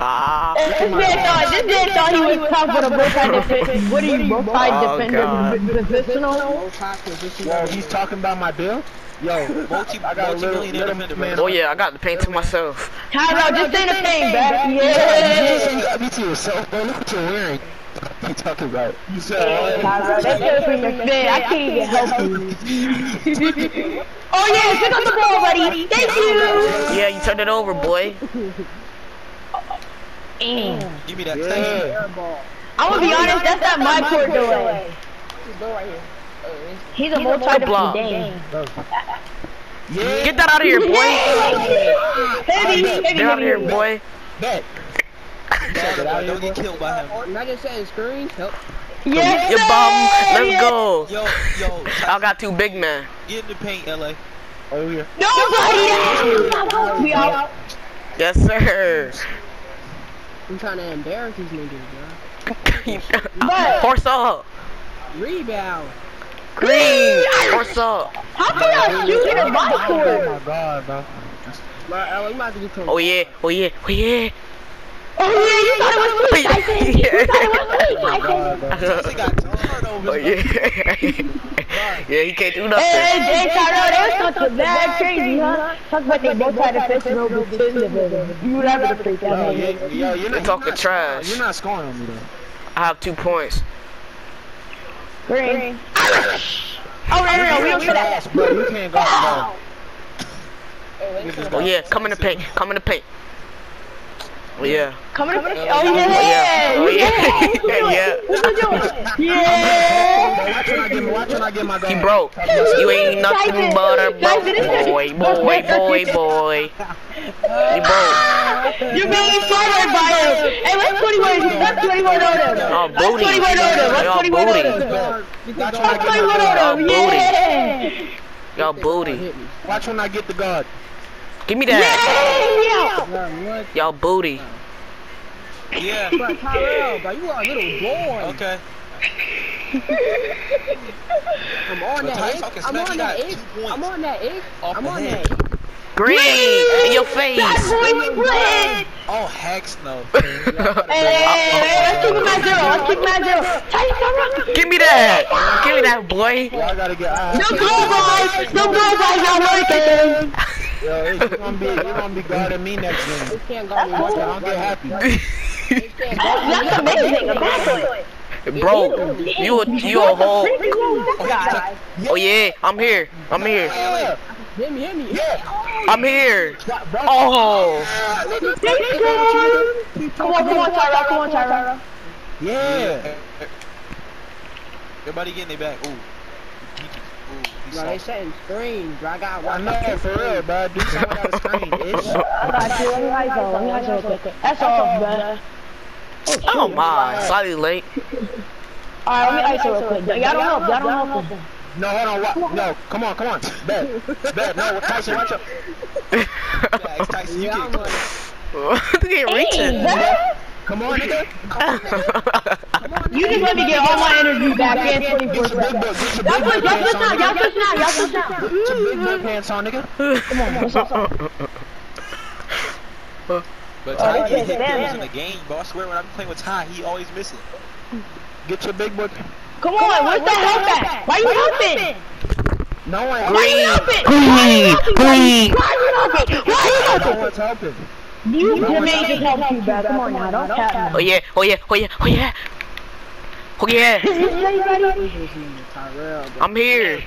Ah. This man thought, this man thought he was tough with a multi-defender. What are you, Oh, multi-defender God. positional? Yo, he's talking about my bill? Yo, Multi, I got a little, multi-millionaire little defender, man. Oh yeah, I got the paint to myself. Tyro, just in the paint, back. You Yeah. got me to yourself, bro. Look what you're wearing. What are you talking about? You said, Tyro, that came from your fan. I can't even help you. oh yeah, pick up the ball, buddy. Thank you. Yeah, you turned it over, boy. Damn. Give me that. Yeah. Thank. I'm gonna be honest, that's not my court delay. He's a multi-defender. block. Yeah. Get that out of here, boy. Heavy, heavy, Get out of here, boy. Bet. Dog, bro, Don't get killed by him. Imagine setting screens. Help. Yes, Your sir. bum. Let's Yeah. go. Yo, yo, I got two big men. get in the paint, LA. Oh, yeah. Nobody. We out. Yes, sir. I'm trying to embarrass these niggas, bro. Horse up. Rebound. Green. Horse up. How can I oh, shoot in my Oh, my God, bro. Bro, Ella, you might to get to Oh yeah. Oh yeah. Oh yeah. Oh yeah, you thought it was me, oh, Tyson. You thought it was me, oh, God, bro. Tyson got two turnovers. Oh yeah. yeah, he can't do nothing. Hey, hey, Tyro, they was talking mad crazy, huh? Talk about they multi-defensive defender. You would have to freak Yo, out. you- yo, you're They not, talking you're not trash. You're not scoring on me, though. I have two points. Green. Oh, no, no, no, we don't say that. Bro, you can't go. Oh yeah, come in the paint. Come in the paint. Oh yeah. Come on. Oh, Oh yeah. yeah. Oh yeah. yeah. What you doing? Yeah. Watch when I get, watch when I get my He broke. You ain't nothing but a broke boy, boy, boy, boy. He broke. You're being flattered by him. Hey, let's 21. Let's 21 on him. Y'all Let's 21 on him. Let's 21 on booty. him. Watch when I Let's 21 my guard. on him. Yeah. Y'all booty. Watch when I get the guard. Give me that. Yeah. Bro. Y'all booty. Yeah. Bro, Tyrell, bro, you are a little boy. Okay. I'm on But that Tyson X. talking I'm on that got X. two points. I'm on that X. Off I'm the on head. that. Green in your face. boy was lit. Oh, hex no. Hey, hey, hey, let's keep him at zero. Let's keep him at zero. Tyson, come on. Give me that. Give me that, boy. Y'all gotta get. I No goal boys. No goal boys not working. Yo, hey, you gonna be, you gonna be guarding me next game. They can't guard me. So don't get happy. They can't guard me. That's amazing. Exactly. Bro, you a, you a whole. Oh, oh yeah, I'm here. I'm here. Hit me, hit me. I'm here. Oh. Come on, come on, Tyra. Come on, Tyra. Yeah. Everybody getting their back. Ooh. Ooh, Bro, they setting screens, bro. I got I know, for real, bro. Do something on the screen, ish. I got you. Let me ISO. Let me ISO real quick. That's all, man. Oh my. Slightly late. Alright, let me ISO real quick. Y'all don't help. Y'all don't help. No, hold on. What? No, come on, come on. Bet, bet. No, Tyson, watch out. Yeah, Tyson, you Yeah, get I'm on it. Look at reaching. Come on, nigga. You just let me get all my energy back in 24 Get your big seconds. book. Get your Y'all push, y'all push pants now, on, y'all nigga. push now, y'all push now. Get your big book pants on, nigga. Come on, what's up? But Oh, Ty okay, getting hit damn. in the game, bro. I swear when I'm playing with Ty, he always missing. Get your big book. Come on, where's that help at? Why you helping? No one. Why you helping? Green. Green. Why you helping? Why you helping? No one's helping. You Jermaine just helped you back. Come on now, don't cap Oh yeah. Oh yeah. Oh yeah. Oh yeah. Oh yeah. Tyrell. I'm here.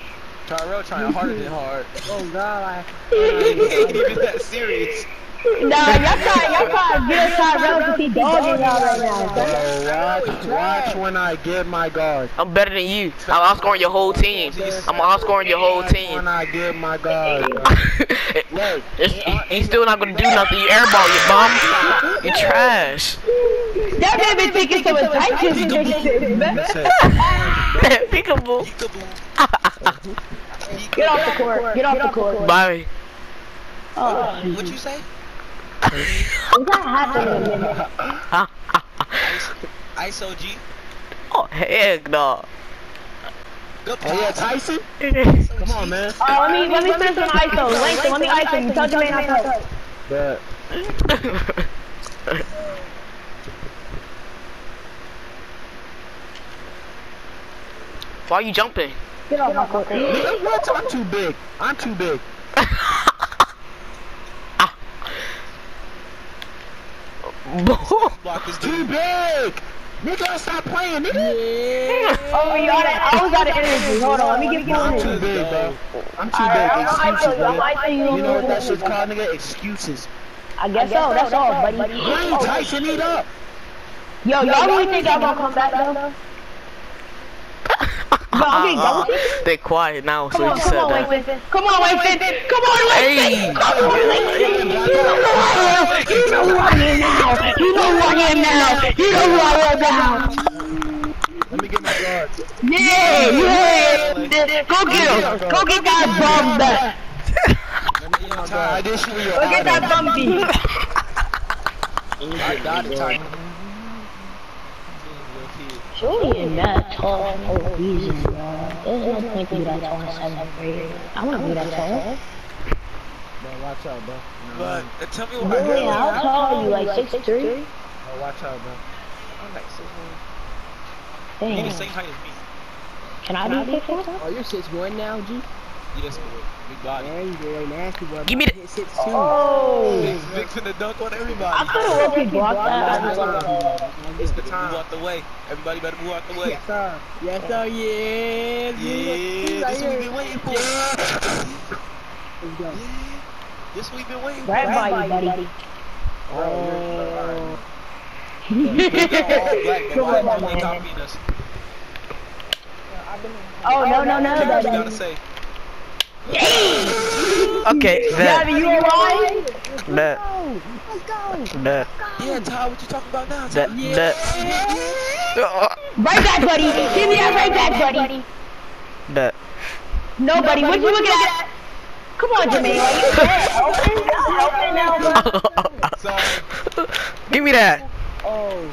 Tyrell trying harder than hard. Oh, God. he ain't even that serious. Nah, y'all trying, y'all trying to get us Tyrell because he dogging y'all right now. Bro, watch, watch when I get my guard. I'm better than you. I'm outscoring your whole team. I'm outscoring your whole team. when I get my guard. Look, He's still not gonna do nothing. You airball, you bum. You trash. That man been thinking some Tyson shit, man. Peekaboo. Peekaboo. Get off the court. Get off the court. Bye. Oh, What you say? What's that happening in there? ISO G. Oh heck no. Good Oh yeah. Tyson. Come on, man. Alright, let me let me spend some ISO. Langston, let me ISO. You tell Jermaine I help. But Why are you jumping? Get off my court. I'm too big. I'm too big. Block this Too dude. big. Nigga, stop playing, nigga. Oh, you out of, I was out of energy. Hold on, let me get I'm too big, bro. I'm too Alright, big. Excuses, you, bro. you. You know what that shit's called, nigga? Excuses. I guess so, that's all, buddy. Green, oh. Tyson, eat up. Yo, y'all really think I'm gonna come back though? Yo, I'm getting? They're quiet now, so Come on, you said on, that. Winston. Come on, Winston. Come on, Winston. Hey! Come on, Winston. You know who I am. You know who I am now. You know who I am now. You know who I am now. Let me get my guard. Yeah, yeah. Go get him. Go get that bum back. Let me get my guard. I did shoot your Go get that bum beat. I got it, Tyson. Surely in that tall for a reason, bro. There's no point to be that tall in seventh grade. I want to be that tall. Bro, watch out, bro. But uh, tell me what Really, how tall are you? Like six three? Bro, watch out, bro. I'm like six one. You're the same height as me. Can I be six one? Oh, you're six one now, G. Yes, just big body. Man, you boy nasty, boy. Give me the- six two. Oh. Big, big finna dunk on I everybody. could have looked blocked that. I just wanna- It's the time. Move out the way. Everybody better move out the way. Yes, sir. Yes, sir. Yeah. Yeah, this we've been waiting for. Let's go. This we've been waiting for. Right by you, buddy. Oh. We got all black, but Come why on, are they man. copying us? Oh, no, no, no, What you gotta buddy. say? Okay, Daddy, bet, you alright? bet, bet, Yeah, Ty, what you talking about now? bet, Ty? bet, Right back, buddy. Give me that right back, buddy. bet. No, buddy. What you looking at? Come on, Jermaine. Are you? Open, open now, bro. Give me that.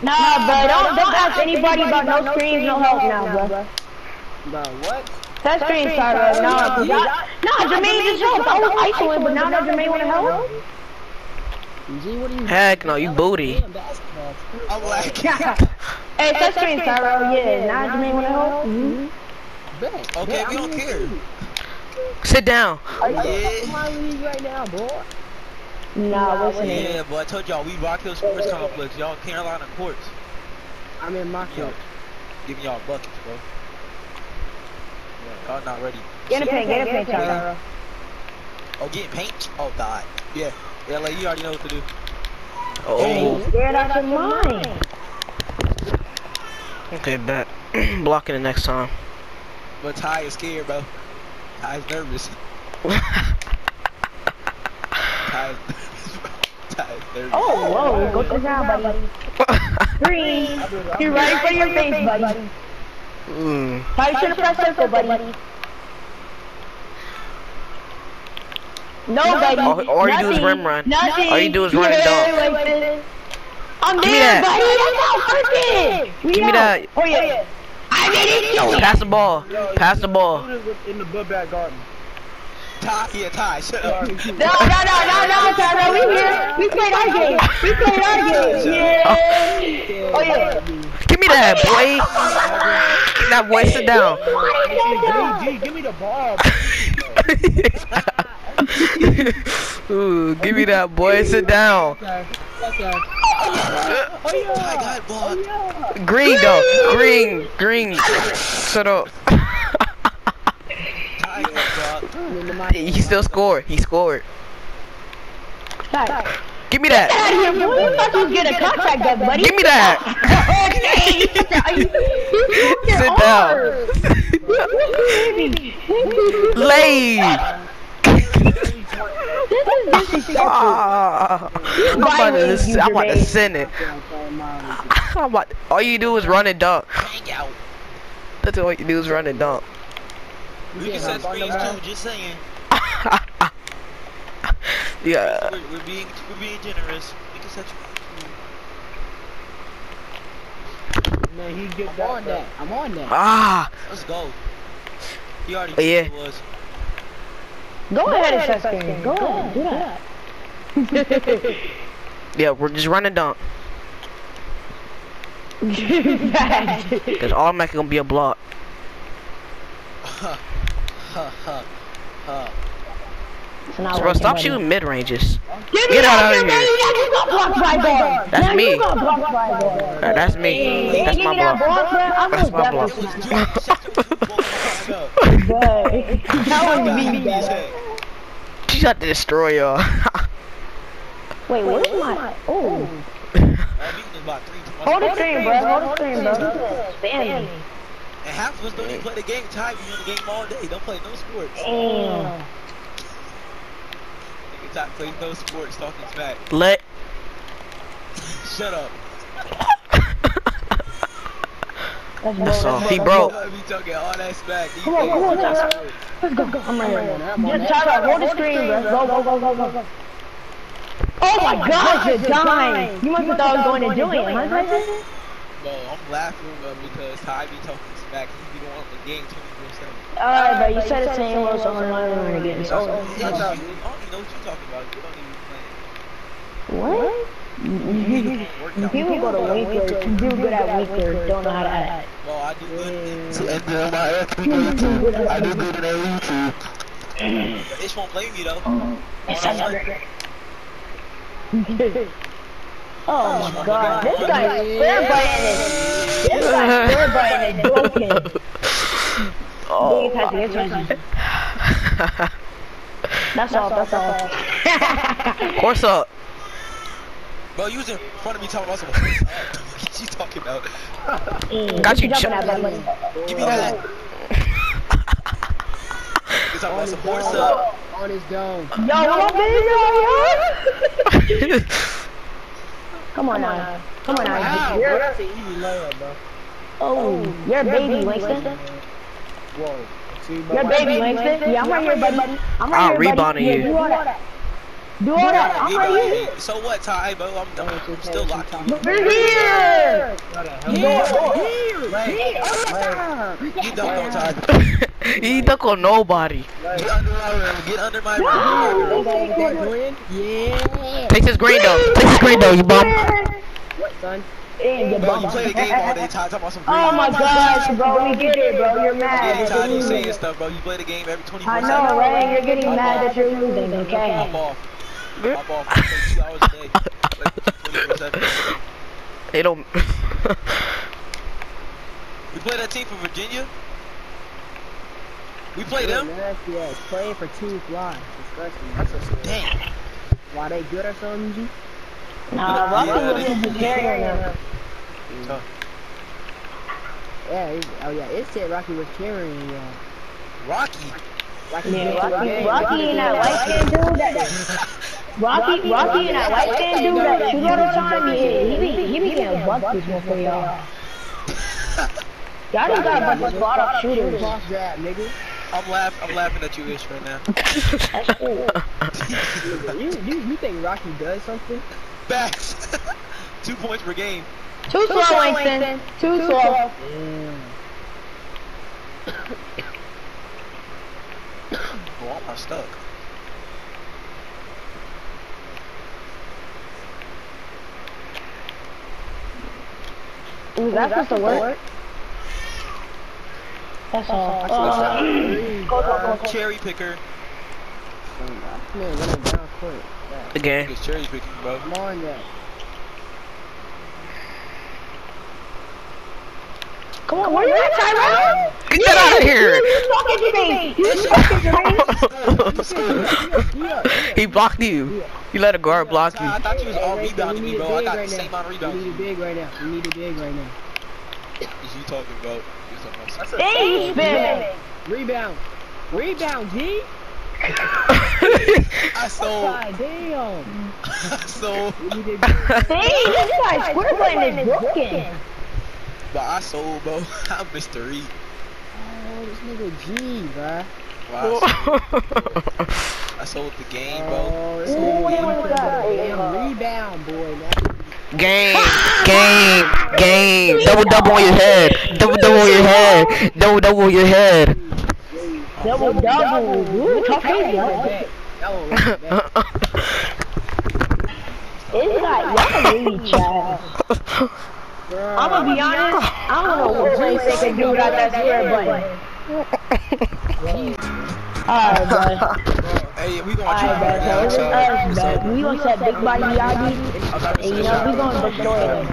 Nah, bro. Don't don't ask anybody about no screens, no help now, bro. Bro, what? That screen started. Nah, cause I, nah, Jermaine just helped. I was isolated, but now that Jermaine wanna help. G, what are you Heck no, you booty. Damn, basketball. I'm like, Hey, that screen started. Yeah, now Jermaine wanna help. Mhm. Bet. okay, Bet, we I'm don't in care. Sit down. Yeah. My league right now, boy. Nah, listen. Yeah, but I told y'all, we Rock Hill Sports Complex. Y'all Carolina courts. I'm in my Yo, court. giving y'all buckets, bro. Y'all not ready. Get a paint, get a paint, Tara. Oh, getting paint? Oh, God. Yeah. Yeah, like, you already know what to do. Oh, Scared out your mind. okay, bet. Blocking it next time. But Ty is scared, bro. Ty's nervous. Ty's Ty's nervous. Oh, whoa. Go to the ground, buddy. Green. You're right in front of your face, buddy. Mm. Probably should have buddy. No, buddy. All- all you do is Nothing. rim run. Nothing. All you do is run and dunk. like this. I'm Give me there, that. buddy. That's how first We Give me that. Oh, yeah. I made it to it. Pass the ball. Pass the ball. In the Bud Back Garden. Ty, yeah, Ty, shut up. No, no, no, no, no, Tyler. We here. We played our game. We played our game. Yeah. Oh, yeah. Give me that, boy. That boy, sit down. G, give me the ball. Ooh, give me that, boy. Sit down. Green, though. Green, green. Shut up. He still scored. He scored. Out Give me that. of here, boy. You thought you was getting a contract there, buddy. Give me that. Sit down. Lay. This is disrespectful. I'm about to, I'm about to send it. I'm about, all you do is run and dunk. That's all you do is run and dunk. We can set screens too, just saying. yeah. We're, we're being we're being generous. We can set screens. Man, he get I'm that. on that. I'm on that. Ah. Let's go. He already Yeah. knew was. Go ahead and set screen. Go ahead. Do that. Yeah, we're just running and dunk. Bad. Cause automatically gonna be a block. Ha ha ha. So now bro, stop shooting mid ranges. Get, Get out of here. You got blocked by. That's me. You got blocked by guard. that's me. Hey, That's my that block. block, That's my block. definitely It was snap. Duke. Shut your two balls behind up. Good. That was me, His bad. got to destroy y'all. Wait, where's my? Oh. I'm beating him by three. two- Hold the stream, bro. Hold the stream, bro. Spam me. And half of us don't even play the game. Ty, we on the game all day. Don't play no sports. Damn. Nigga, Ty plays no sports. Talking smack. Let. Shut up. That's That's all. bro. He broke. Talking all that smack. Come on, come on, niggas- Tyler. Let's go, go. I'm right here. Just Tyler, hold the screen, bro. Go, go, go, go, go. Oh my oh gosh, you're dying. You must have thought I was going to Julian, huh, Tyson? Bro, I'm laughing uh, because Ty be talking smack. He be on the game 24 7. Alright, bro, you said the same words, so I'm not going to get this over. I don't even know what you're talking about. You don't even play. What? People go to Winkers, do good at Winkers, don't know how to act. Well, I do good. See, and then my ass be too. I do good in YouTube. But Ish won't play me though. It's another. Oh my god, this guy square button is. This guy square button is broken. Oh. Big Tyson, it's Tyson. That's all, that's all. Course up. Bro, you was in front of me talking about some What you talking about? Got you jumping ju- that. Give me that. You talking about some horse up. On his dome. Yo, what up, baby? Yo? Come on now. Come on now. Wow, You're, bro, that's an easy layup, bro. oh, you're a baby, Winston. Whoa. See, bro, You're a baby, Winston. Yeah, I'm right here, buddy. I'm right I'll here, buddy. rebound Yeah, you. Do all that. Do all that. I'm right here. So what, Ty, bro? I'm, I'm, I'm still locked in. We're here. You don't know, Ty. He duck on nobody. Get under my rim. Get under my rim. Yeah. Take his green though. Take his green though, you bum. What, son? Damn, Bro, you play the game all day, Ty. Talking about some Oh my gosh, bro, we get it, bro. You're mad. Yeah, Ty, you mad. saying stuff, bro. You play the game every 24 I know, right? You're getting I'm mad off. that you're losing, I'm off. I'm off. I play two hours a day. Play 24/7. They don't. We play that team from Virginia. We play them. Nasty ass. Playing for two flies. Disgusting. Damn. Why they good or something, G? Nah, Rocky was just carrying them. Yeah, it, oh yeah, it said Rocky was carrying y'all. Rocky. Rocky, Yeah, was Rocky, carrying Rocky and that light skinned dude that. Rocky, Rocky and that light skinned dude that shoot all the time. Yeah, he be, he be getting buckets for y'all. Y'all just got a bunch of spot up shooters. Cross jab, nigga. I'm laughing. I'm laughing at you, Ish, right now. That's cool. You, you, you think Rocky does something? Backs. Two points per game. Too slow, Winston. Too slow. Damn. Oh, I'm not stuck. Ooh, that's supposed to work. That's all. Uh, go, go, go, go. Cherry picker. Man, running down court. Yeah. The game. Niggas cherry picking, bro. Come on, yeah. Come on, where you at, Tyrone? Get that out of here. You talking to me? You talking to me? he blocked you. You let a guard block you. I thought you was all rebounding me, bro. I got the same amount of We rebounds. need a big right now. We need a big right now. Is you talking about? You talking about Hey, you spinning. Rebound. Rebound, G. I sold. God damn. I sold. We need a big. This guy's square button is broken. But I sold, bro. I'm Mr. E. Oh, this nigga G, bruh. Wow, I sold the game, bro. Oh, this Ooh, nigga what G was for that? the damn rebound, boy. Now. Game, game, game. Double double on your head. Double double on your head. Double double on your head. Double double. Ooh, talking That about one right back. That one right back. It's like, y'all really trash. I'm gonna be honest, I don't know what place they can do without that square button. Alright, bro. Hey, we gonna Alright, try bro. it So out. it's us, bro. We gonna set big body BRB, and you know, we gonna destroy them.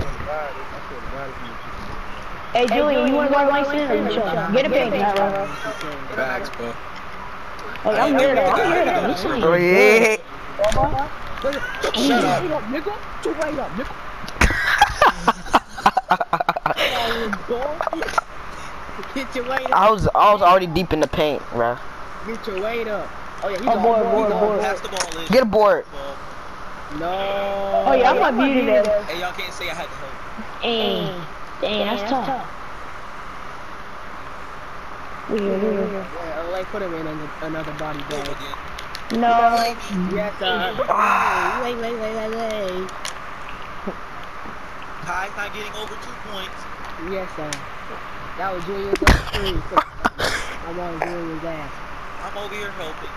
Hey, Julian, you wanna go to my center? or chill? Get a pink, bro. Facts, bro. Oh, I'm here though. I'm here though. Listen to Oh you. yeah. Shut up, nigga. Two way up, nigga. Get your weight up. I was I was already deep in the paint, bro. Get your weight up. Oh yeah, he's Oh, on. boy, He's boy, on. boy. Pass the ball in. Get a board. No. Oh yeah, I'm gonna beat it there. Hey, y'all can't say I had to help. Dang, dang, that's tough. Weird, weird. Yeah, like put him in another, another body bag. again. No, Yes, sir. Ah. Wait, wait, wait, wait, wait. Ty's not getting over two points. Yes, sir. That was Julian's last three. I want Julian's ass. I'm over here helping.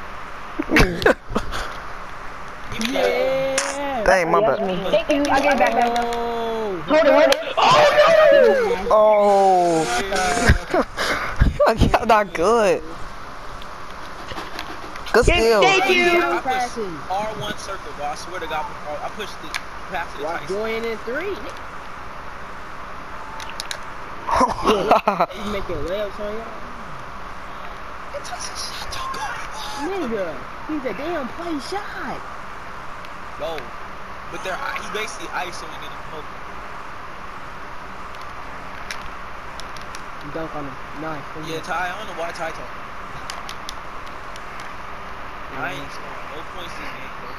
Give me that. Yeah. Dang, my bad. Thank you. I get it back now. Oh. Hold it, hold it. Oh no! Oh. Y'all not good. Good Yes, skill. thank you. I pushed R1 circle, bro. I swear to God, I pushed the pass to the Watch Tyson. In three. He's making layups on y'all. Nigga, he's a damn play shot. Go. But they're he's basically isoing in a poke. Dunk on him. Nice. Yeah, Ty, I don't know why Ty talking. I ain't scoring no points this game, bro.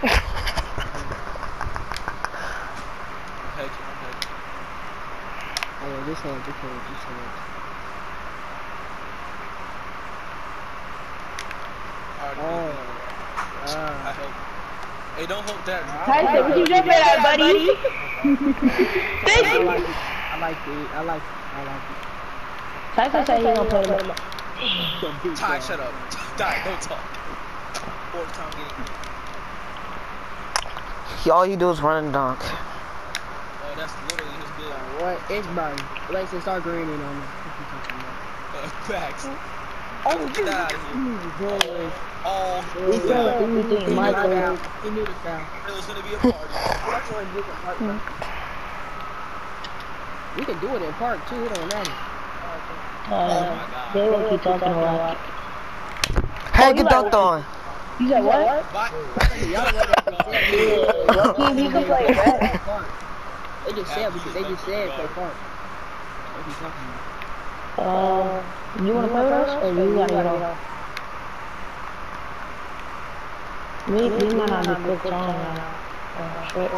I'm hedging, I'm hedging. Oh, this hand, this hand, this hand. I already Oh. did. I Ah. hope. Hey, don't hope that. Tyson, what you jumping at, buddy? Thank I you. like it. I like it. I like it. I like it. Tyson said he gonna play the The Ty, shut up. Ty, don't talk. Fourth time getting. All you do is run and dunk. Oh, that's literally his bill. What? It's Barry. Alexis, start greening on me. What you talking about? Uh, facts. Oh, Get out of here. Boy. All He through knew that. Everything He knew Michael. He knew the foul. It was gonna be a party. That's one different part. We can do it in park too. It don't matter. Uh, they will keep talking a lot. Hey, get dunked on. You said what? Bye. Y'all know what they team you can play, right? They just said they just said play park. What you talking about? Uh, you wanna play with us, or you gotta get off? We, we might not be quick time now. Uh, shit.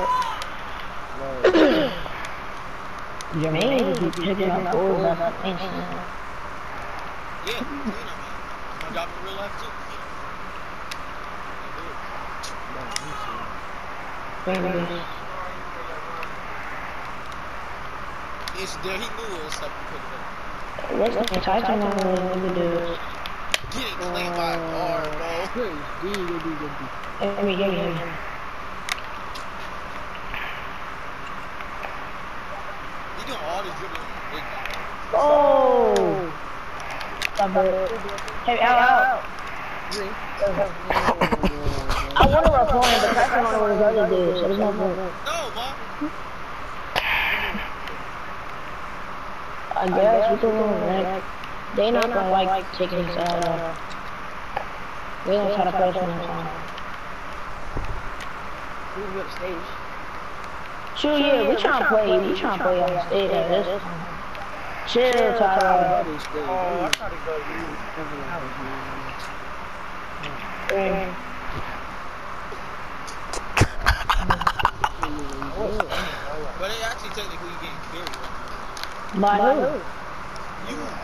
Your name is be picking up goals at the instant. Yeah, you know me. My job in real life too. Maybe. It's there. He knew it was something to put it Listen, Tyson won't really need to do Getting claimed by a bar, bro. Good D, good D. Let me get him. He doing all this dribbling. Oh! Stop it. Hey, out, out. I want to record him, but Tyson don't know what his other do, so there's no point. No, ma. I guess we can run back. They not gonna like taking his out though. They gonna try to press him or something. We can go to stage. Sure, yeah, we tryna play, we tryna play on stage at this time. Chill, Tyler. Oh, I tried to go Yeah. But they actually technically getting carried. Right By who? now. You.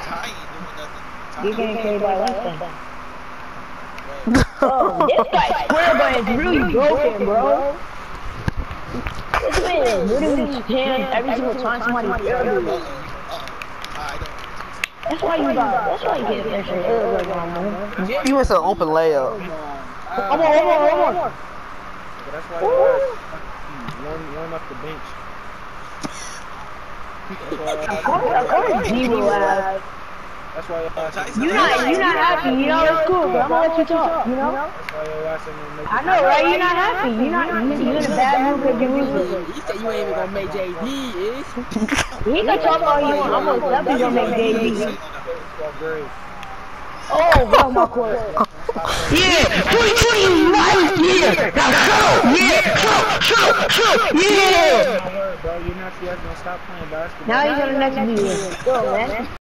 Ty ain't doing nothing. Ty You getting carried by Winston. Bro. Oh, this guy's square button is really broken, bro. This man is literally stands every single time somebody fails you. Uh-oh. Uh-oh. I don't. That's why you got, that's why you get extra air right now, man. You was an open layup. One more, one more, one more. But that's why your ass warm, warm up the bench. That's why your ass- Of course, G will laugh. That's why your ass- Tyson, You not, you not happy, you know, it's cool, but I'm gonna let you talk, you know? That's why your ass ain't gonna make I know, right? You're not happy. You're not, you, you in a bad mood because you're losing. He said you ain't even gonna make JV, is? He can talk all you want. I'm gonna definitely gonna make JV. Twelfth grade. Oh, bro, my court. Yeah, 2020 life, yeah. Now show, yeah, show, show, show, yeah. Bro. You're not, you have to stop playing basketball. Now he's gonna next video. Go, man.